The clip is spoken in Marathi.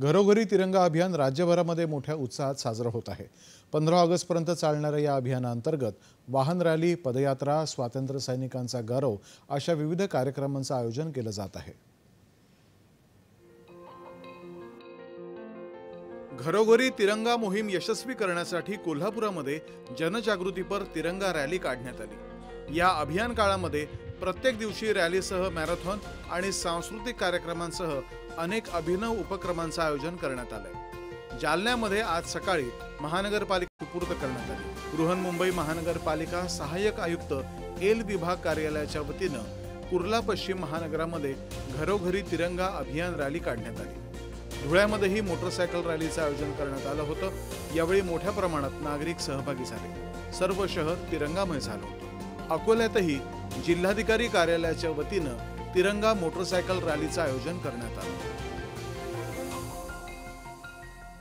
घरोघरी तिरंगा अभियान राज्यभरामध्ये मोठ्या उत्साहात साजरं होत आहे. पंधरा ऑगस्टपर्यंत चालणाऱ्या या अभियानाअंतर्गत वाहन रॅली पदयात्रा स्वातंत्र्य सैनिकांचा गौरव अशा विविध कार्यक्रमांचं आयोजन केलं जात आहे. घरोघरी तिरंगा मोहीम यशस्वी करण्यासाठी कोल्हापुरामध्ये जनजागृतीपर तिरंगा रॅली काढण्यात आली. या अभियान काळामध्ये प्रत्येक दिवशी रॅलीसह मॅरेथॉन आणि सांस्कृतिक कार्यक्रमांसह अनेक अभिनव उपक्रमांचं आयोजन करण्यात आलंय. जालन्यामध्ये आज सकाळी महानगरपालिका सुपूर्द करण्यात आली. बृहन्मुंबई महानगरपालिका सहाय्यक आयुक्त एल विभाग कार्यालयाच्या वतीनं कुर्ला पश्चिम महानगरामध्ये घरोघरी तिरंगा अभियान रॅली काढण्यात आली. धुळ्यामध्येही मोटरसायकल रॅलीचं आयोजन करण्यात आलं होतं. यावेळी मोठ्या प्रमाणात नागरिक सहभागी झाले. सर्व शहर तिरंगामय झालं होतं. अकोल्यातही जिल्हाधिकारी कार्यालयाच्या वतीनं तिरंगा मोटरसायकल रॅलीचं आयोजन करण्यात आलं.